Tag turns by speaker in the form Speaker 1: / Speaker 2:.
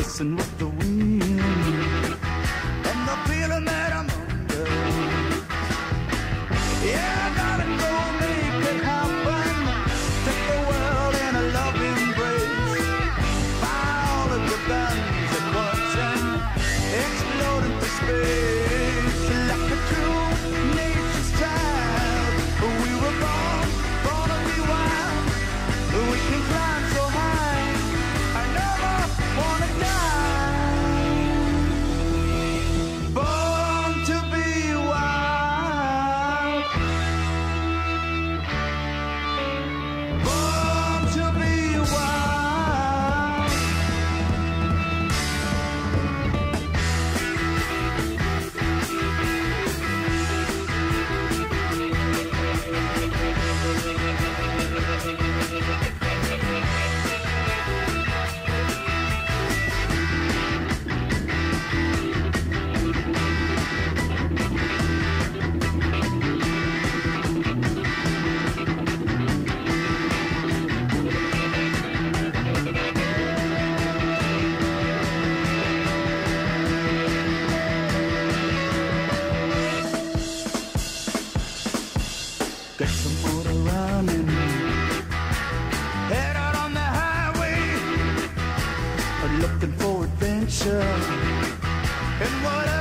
Speaker 1: Racing with the adventure. And whatever